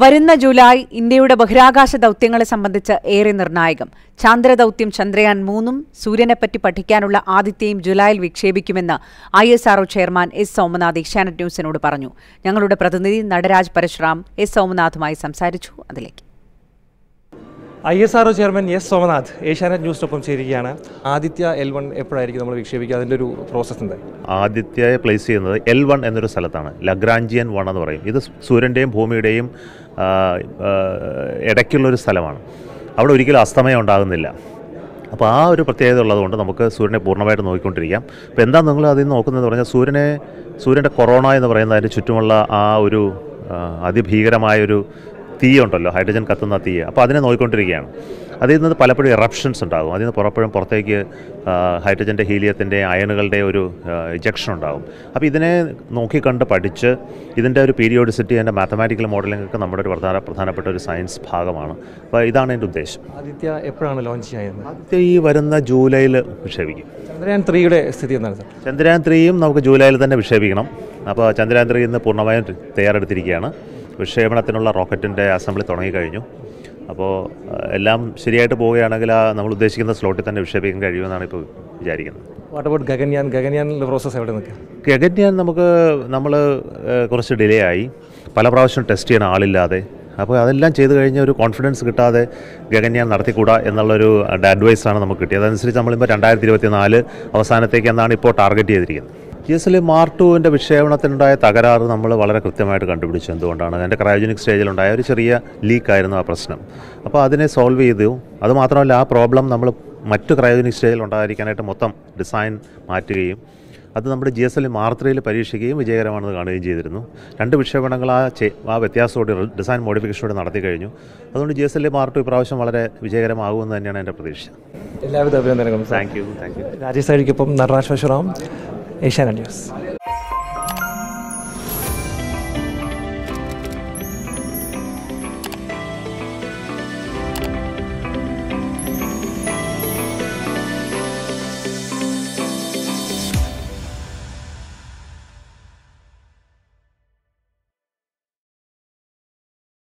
വരുന്ന ജൂലൈ ഇന്ത്യയുടെ ബഹിരാകാശ ദൗത്യങ്ങളെ സംബന്ധിച്ച് ഏറെ നിർണായകം. ചാന്ദ്രദൗത്യം ചന്ദ്രയാൻ മൂന്നും സൂര്യനെപ്പറ്റി പഠിക്കാനുള്ള ആദിത്യയും ജൂലൈയിൽ വിക്ഷേപിക്കുമെന്ന് I S R O chairman S Somanath Asianet ന്യൂസിനോട് പറഞ്ഞു. ഞങ്ങളുടെ പ്രതിനിധി നടരാജ് പരശുറാം എസ് സോമനാഥുമായി സംസാരിച്ചു. അതിലേക്ക്. I S R O chairman S Somanath Asianet ന്യൂസിനൊപ്പം ചേരുകയാണ്. ആദിത്യ എൽ വൺ എപ്പോഴായിരിക്കും നമ്മൾ വിക്ഷേപിക്കുക? അതിന്റെ ഒരു പ്രോസസ് ഉണ്ട് ആദിത്യയെ പ്ലേസ് ചെയ്യുന്നത് എൽ വൺ എന്നൊരു സ്ഥലത്താണ്. ലഗ്രാഞ്ചിയൻ വൺ എന്ന് പറയും. ഇത് സൂര്യന്റെയും ഭൂമിയുടെയും ഇടയ്ക്കുള്ളൊരു സ്ഥലമാണ്. അവിടെ ഒരിക്കലും അസ്തമയം ഉണ്ടാകുന്നില്ല. അപ്പോൾ ആ ഒരു പ്രത്യേകത ഉള്ളതുകൊണ്ട് നമുക്ക് സൂര്യനെ പൂർണമായിട്ട് നോക്കിക്കൊണ്ടിരിക്കാം. അപ്പോൾ എന്താ നിങ്ങൾ അതിൽ നിന്ന് നോക്കുന്നത് പറഞ്ഞാൽ സൂര്യനെ സൂര്യന്റെ കൊറോണ എന്ന് പറയുന്ന അതിന്റെ ചുറ്റുമുള്ള ആ ഒരു അതിഭീകരമായൊരു തീയുണ്ടല്ലോ ഹൈഡ്രജൻ കത്തുന്ന തീ. അപ്പോൾ അതിനെ നോക്കിക്കൊണ്ടിരിക്കുകയാണ് അതിൽ നിന്ന് പലപ്പോഴും ഇറപ്ഷൻസ് ഉണ്ടാകും. അതിൽ നിന്ന് പുറപ്പോഴും പുറത്തേക്ക് ഹൈഡ്രജന്റെ ഹീലിയത്തിന്റെ അയണുകളുടെ ഒരു ഇജക്ഷൻ ഉണ്ടാകും. അപ്പോൾ ഇതിനെ നോക്കിക്കണ്ട് പഠിച്ച് ഇതിന്റെ ഒരു പീരിയോഡിസിറ്റി അതിന്റെ മാത്തമാറ്റിക്കൽ മോഡലിംഗ് ഒക്കെ നമ്മുടെ ഒരു പ്രധാന പ്രധാനപ്പെട്ട ഒരു സയൻസ് ഭാഗമാണ്. അപ്പോൾ ഇതാണ് എന്റെ ഉദ്ദേശം. ആദിത്യ എപ്പോഴാണ് ലോഞ്ച് ചെയ്യുന്നത്? ഈ വരുന്ന ജൂലൈയിൽ വിക്ഷേപിക്കും. ചന്ദ്രയാൻ ത്രീയുടെ സ്ഥിതി എന്താണ് സാർ ചന്ദ്രയാൻ ത്രീയും നമുക്ക് ജൂലൈയിൽ തന്നെ വിക്ഷേപിക്കണം. അപ്പോൾ ചന്ദ്രയാൻ ത്രീ ഇന്ന് പൂർണമായും തയ്യാറെടുത്തിരിക്കുകയാണ്. വിക്ഷേപണത്തിനുള്ള റോക്കറ്റിന്റെ അസംബ്ലി തുടങ്ങിക്കഴിഞ്ഞു അപ്പോൾ എല്ലാം ശരിയായിട്ട് പോവുകയാണെങ്കിൽ ആ നമ്മൾ ഉദ്ദേശിക്കുന്ന സ്ലോട്ടിൽ തന്നെ വിക്ഷേപിക്കാൻ കഴിയുമെന്നാണ് ഇപ്പോൾ വിചാരിക്കുന്നത്. വാട്ട് അബൌട്ട് ഗഗൻയാൻ ഗഗൻയാനിലെ പ്രോസസ്സ് എവിടെ നിൽക്കുക? ഗഗൻയാൻ നമുക്ക് നമ്മൾ കുറച്ച് ഡിലേ ആയി. പല പ്രാവശ്യം ടെസ്റ്റ് ചെയ്യണം ആളില്ലാതെ. അപ്പോൾ അതെല്ലാം ചെയ്തു കഴിഞ്ഞാൽ ഒരു കോൺഫിഡൻസ് കിട്ടാതെ ഗഗൻയാൻ നടത്തിക്കൂടാ എന്നുള്ളൊരു അഡ്വൈസാണ് നമുക്ക് കിട്ടിയത്. അതനുസരിച്ച് നമ്മളിപ്പോൾ രണ്ടായിരത്തി ഇരുപത്തി നാല് അവസാനത്തേക്ക് എന്നാണ് ഇപ്പോൾ ടാർഗറ്റ് ചെയ്തിരിക്കുന്നത്. ജി എസ് എൽ മാർക്ക് ടുവിന്റെ വിക്ഷേപണത്തിനുണ്ടായ തകരാറ് നമ്മൾ വളരെ കൃത്യമായിട്ട് കണ്ടുപിടിച്ചു. എന്തുകൊണ്ടാണ്? അതിന്റെ ക്രയോജനിക് സ്റ്റേജിലുണ്ടായ ഒരു ചെറിയ ലീക്കായിരുന്നു ആ പ്രശ്നം. അപ്പോൾ അതിനെ സോൾവ് ചെയ്തു. അതുമാത്രമല്ല ആ പ്രോബ്ലം നമ്മൾ മറ്റു ക്രയോജനിക് സ്റ്റേജിൽ ഉണ്ടായിരിക്കാനായിട്ട് മൊത്തം ഡിസൈൻ മാറ്റുകയും അത് നമ്മുടെ ജി എസ് എൽ മാർത്രയിൽ പരീക്ഷിക്കുകയും വിജയകരമാണെന്ന് കാണുകയും ചെയ്തിരുന്നു. രണ്ട് വിക്ഷേപണങ്ങൾ ആ ചെ ആ വ്യത്യാസത്തോടെ ഡിസൈൻ മോഡിഫിക്കേഷനോടെ നടത്തി കഴിഞ്ഞു. അതുകൊണ്ട് ജി എസ് എൽ മാർട്ട് ഇപ്രാവശ്യം വളരെ വിജയകരമാകുമെന്ന് തന്നെയാണ് എന്റെ പ്രതീക്ഷ. എല്ലാവിധ അഭിനന്ദനങ്ങളും thank you thank you. Rajesh സാരിക്കൊപ്പം Nataraj Asianet news